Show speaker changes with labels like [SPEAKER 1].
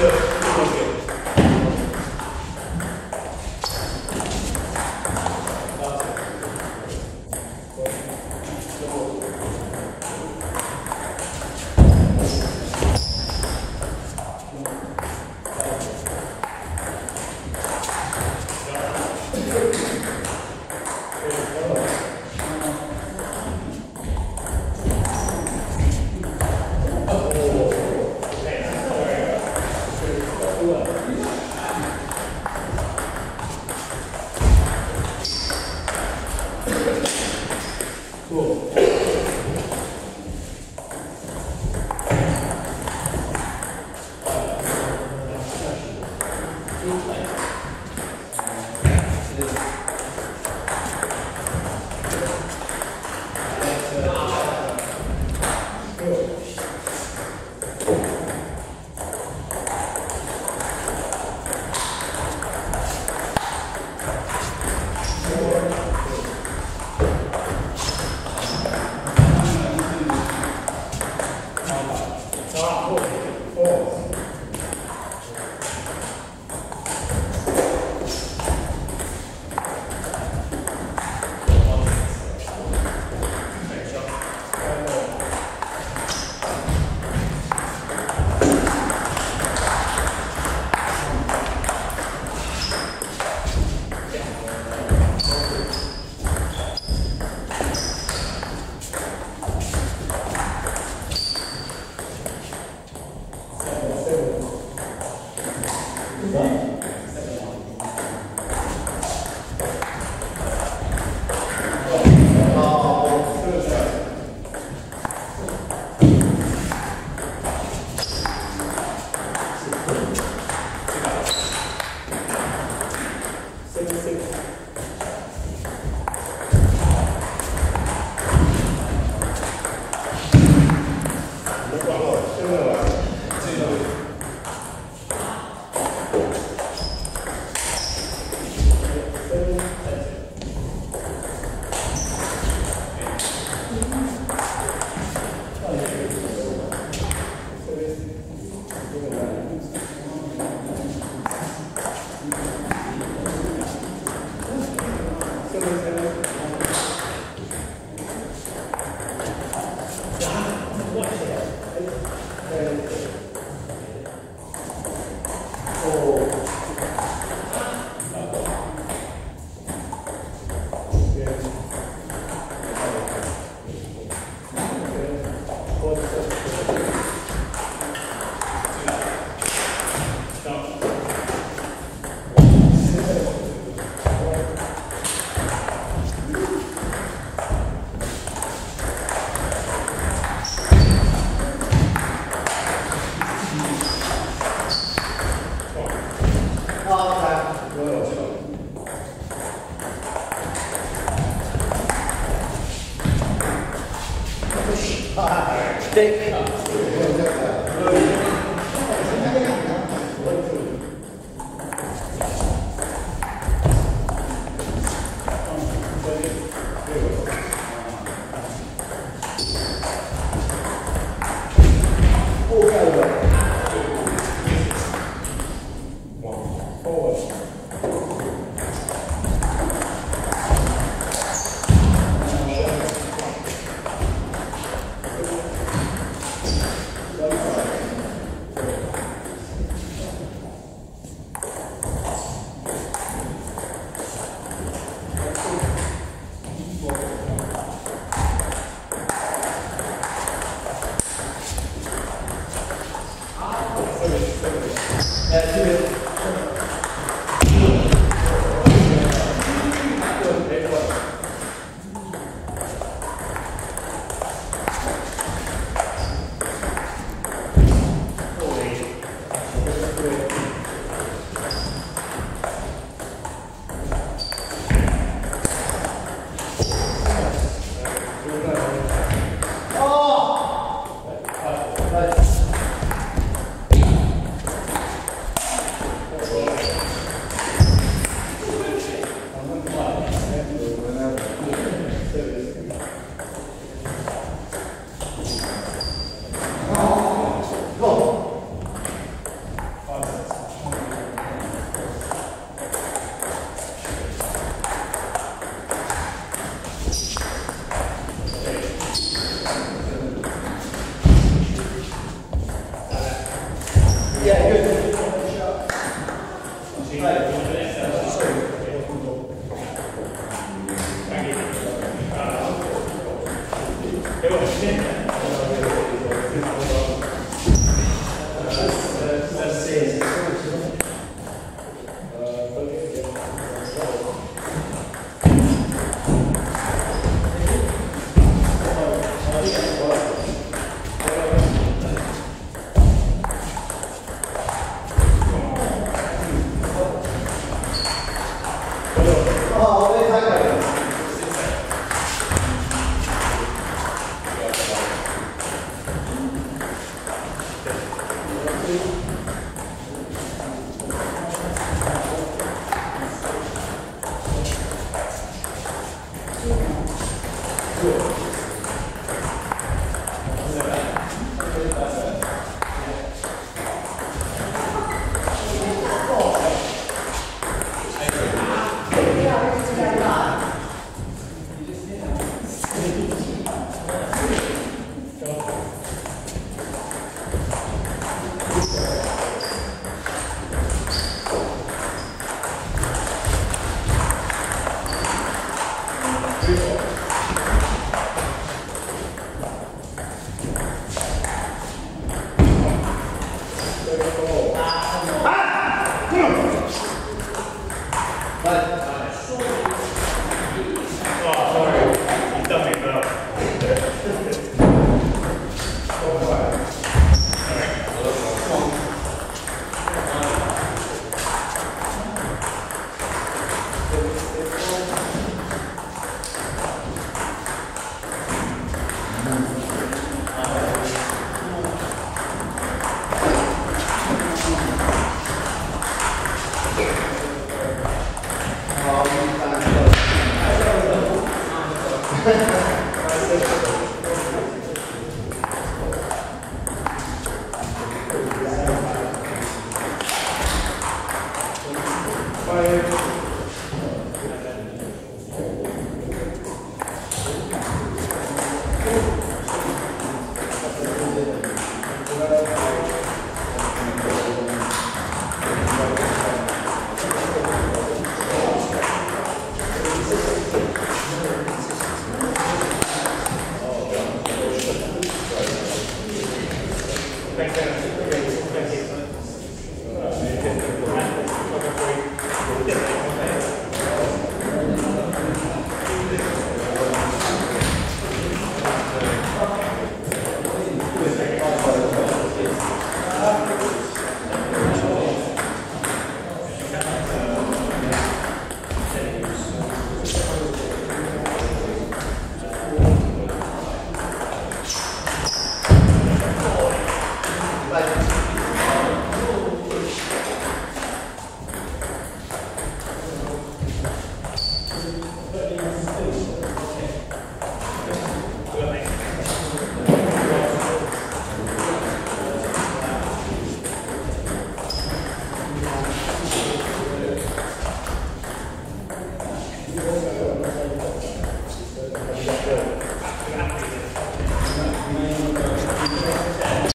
[SPEAKER 1] church. Thank you. for mistake. Right. Yeah. Gracias. by